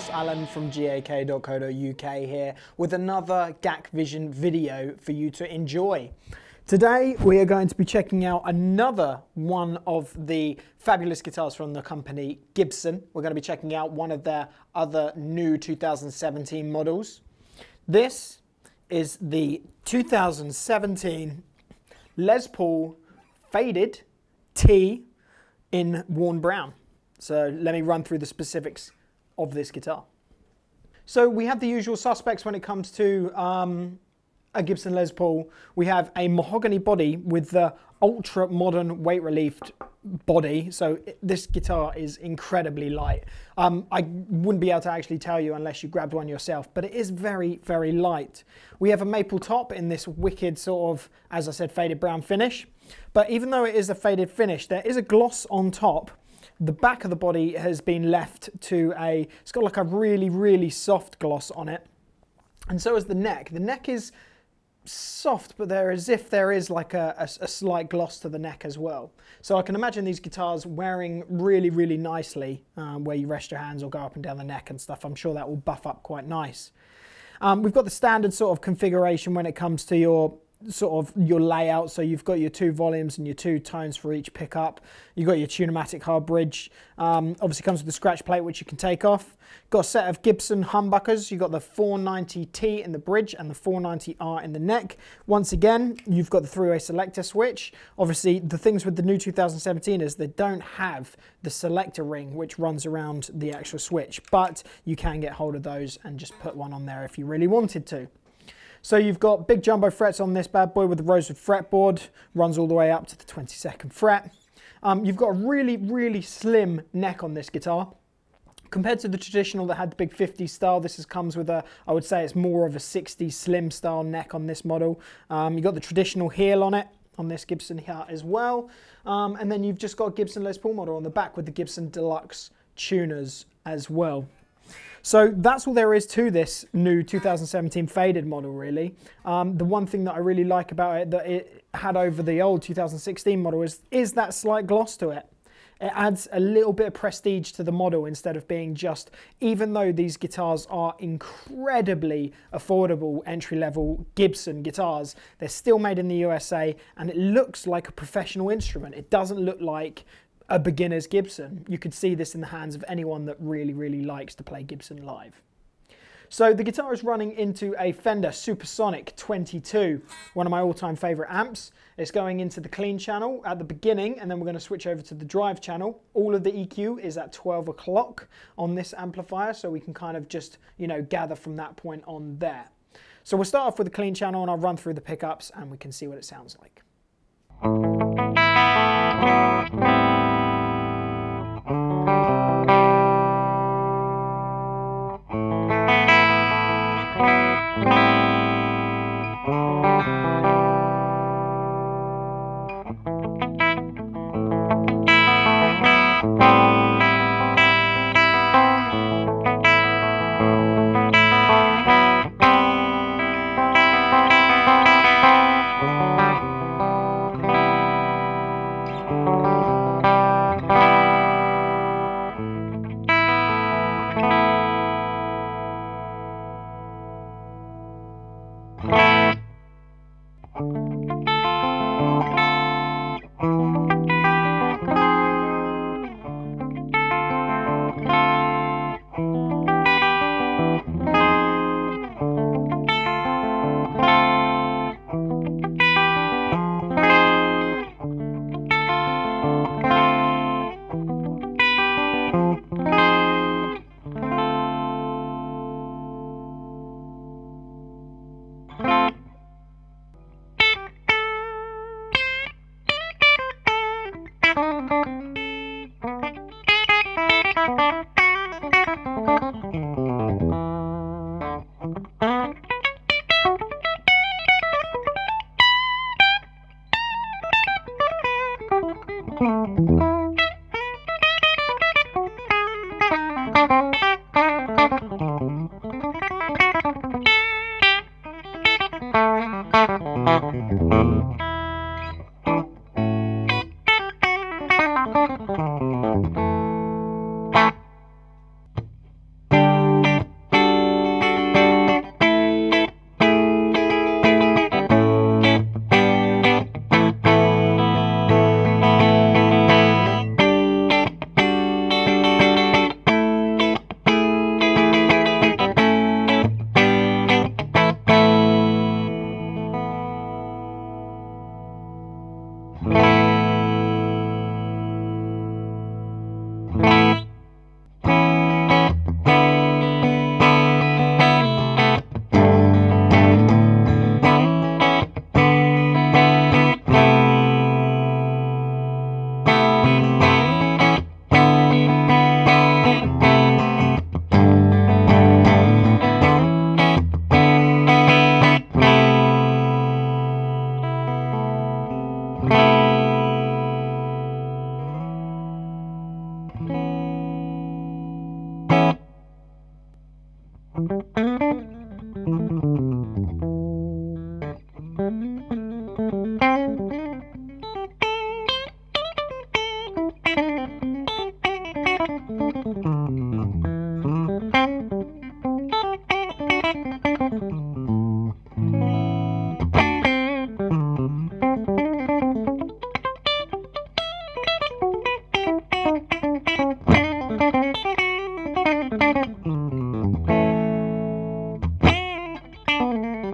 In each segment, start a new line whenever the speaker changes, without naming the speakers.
Joss Allen from gak.co.uk here with another GAK Vision video for you to enjoy. Today we are going to be checking out another one of the fabulous guitars from the company Gibson. We're going to be checking out one of their other new 2017 models. This is the 2017 Les Paul Faded T in worn brown. So let me run through the specifics of this guitar. So we have the usual suspects when it comes to um, a Gibson Les Paul. We have a mahogany body with the ultra modern weight relieved body. So this guitar is incredibly light. Um, I wouldn't be able to actually tell you unless you grabbed one yourself, but it is very, very light. We have a maple top in this wicked sort of, as I said, faded brown finish. But even though it is a faded finish, there is a gloss on top the back of the body has been left to a, it's got like a really, really soft gloss on it. And so is the neck. The neck is soft, but there as if there is like a, a, a, slight gloss to the neck as well. So I can imagine these guitars wearing really, really nicely um, where you rest your hands or go up and down the neck and stuff. I'm sure that will buff up quite nice. Um, we've got the standard sort of configuration when it comes to your sort of your layout. So you've got your two volumes and your two tones for each pickup. You've got your Tune-o-matic hard bridge. Um, obviously comes with the scratch plate, which you can take off. Got a set of Gibson humbuckers. You've got the 490T in the bridge and the 490R in the neck. Once again, you've got the three-way selector switch. Obviously, the things with the new 2017 is they don't have the selector ring, which runs around the actual switch, but you can get hold of those and just put one on there if you really wanted to. So you've got big jumbo frets on this bad boy with the rosewood fretboard, runs all the way up to the 22nd fret. Um, you've got a really, really slim neck on this guitar. Compared to the traditional that had the big 50s style, this is, comes with a, I would say it's more of a 60s slim style neck on this model. Um, you've got the traditional heel on it, on this Gibson here as well. Um, and then you've just got Gibson Les Paul model on the back with the Gibson Deluxe tuners as well. So that's all there is to this new 2017 faded model, really. Um, the one thing that I really like about it that it had over the old 2016 model is, is that slight gloss to it. It adds a little bit of prestige to the model instead of being just, even though these guitars are incredibly affordable entry level Gibson guitars, they're still made in the USA and it looks like a professional instrument. It doesn't look like a beginner's Gibson. You could see this in the hands of anyone that really, really likes to play Gibson live. So the guitar is running into a Fender Supersonic 22, one of my all-time favorite amps. It's going into the clean channel at the beginning, and then we're going to switch over to the drive channel. All of the EQ is at 12 o'clock on this amplifier, so we can kind of just, you know, gather from that point on there. So we'll start off with the clean channel, and I'll run through the pickups, and we can see what it sounds like. Thank you.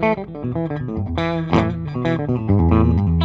Thank you.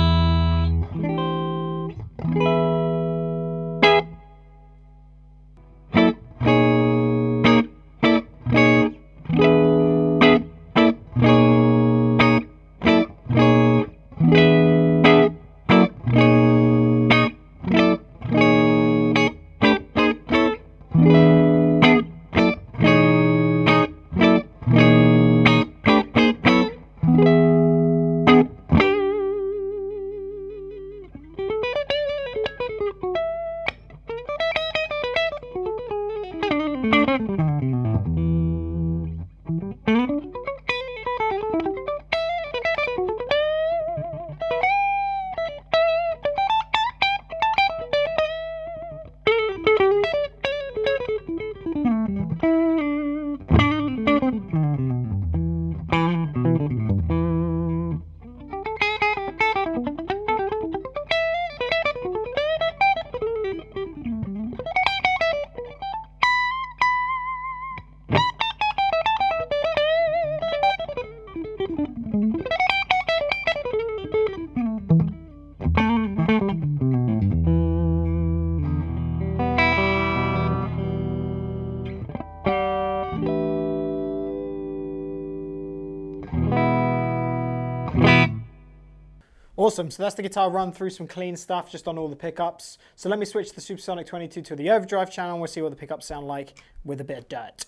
Awesome, so that's the guitar run through some clean stuff just on all the pickups. So let me switch the Supersonic 22 to the overdrive channel and we'll see what the pickups sound like with a bit of dirt.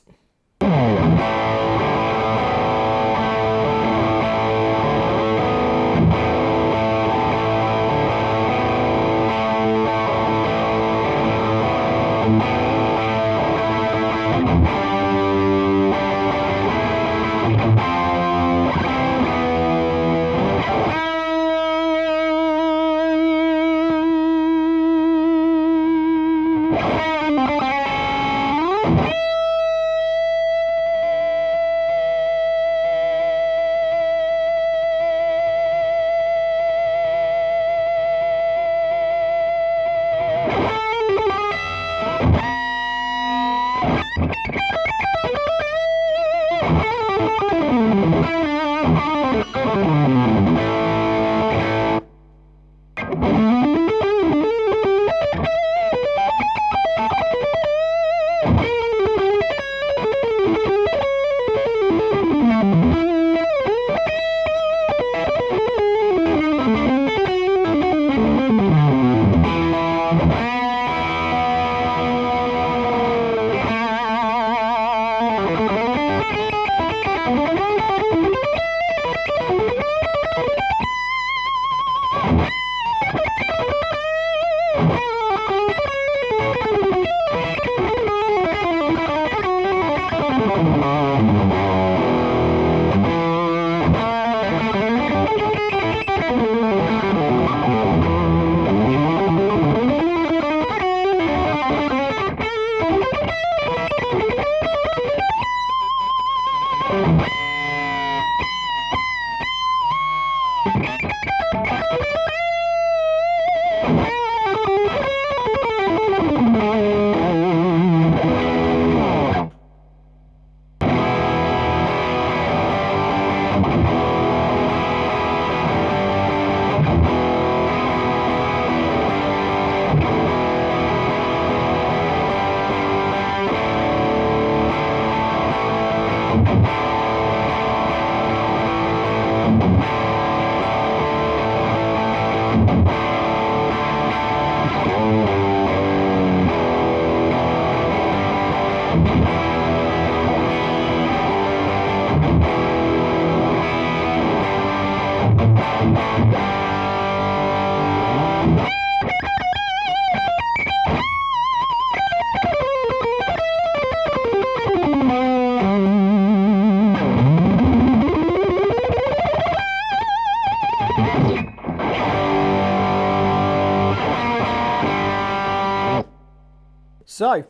So,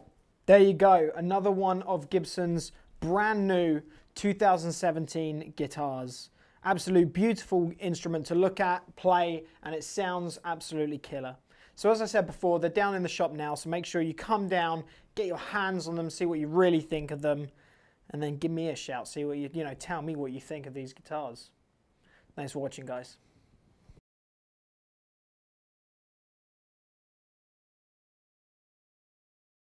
there you go. Another one of Gibson's brand new 2017 guitars. Absolute beautiful instrument to look at, play, and it sounds absolutely killer. So as I said before, they're down in the shop now, so make sure you come down, get your hands on them, see what you really think of them, and then give me a shout, see what you, you know, tell me what you think of these guitars. Thanks for watching, guys.